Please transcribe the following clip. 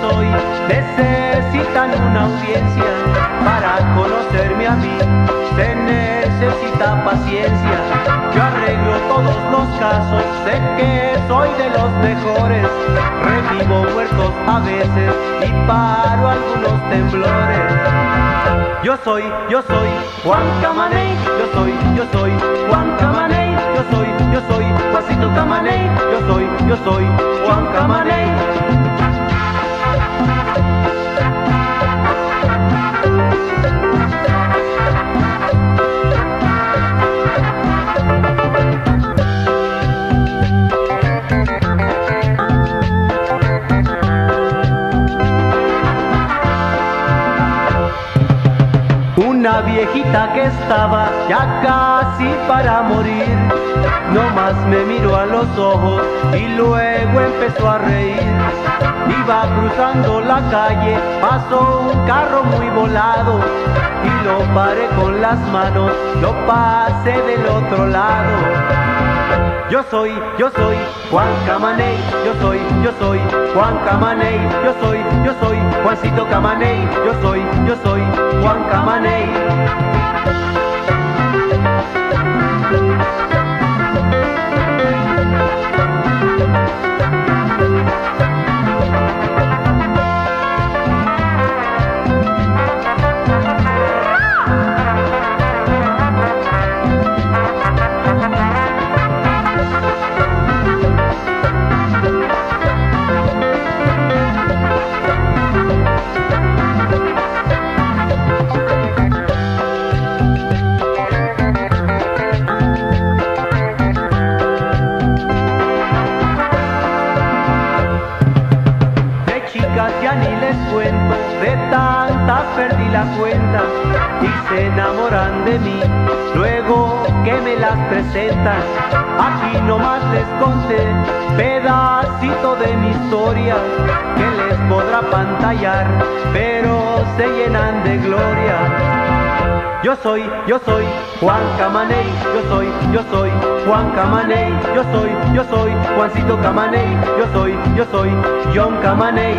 soy, necesitan una audiencia para conocerme a mí. Se necesita paciencia, yo arreglo todos los casos, sé que soy de los mejores. Revivo muertos a veces y paro algunos temblores. Yo soy, yo soy Juan Camaney, yo soy, yo soy Juan Camaney, yo soy, yo soy Juancito Camaney, yo soy, yo soy Juan Camaney. Una viejita que estaba ya casi para morir, nomás me miró a los ojos y luego empezó a reír. Iba cruzando la calle, pasó un carro muy volado y lo paré con las manos, lo pasé del otro lado. Yo soy, yo soy Juan Camaney, yo soy, yo soy Juan Camaney, yo soy, yo soy Juancito Camaney, yo soy, yo soy Juan Camaney. Chicas ya ni les cuento, de tantas perdí la cuenta y se enamoran de mí. Luego que me las presentan, aquí nomás les conté pedacito de mi historia que les podrá pantallar, pero se llenan de gloria. Yo soy, yo soy Juan Camaney, yo soy, yo soy Juan Camaney, yo soy, yo soy Juancito Camaney, yo soy, yo soy John Camaney.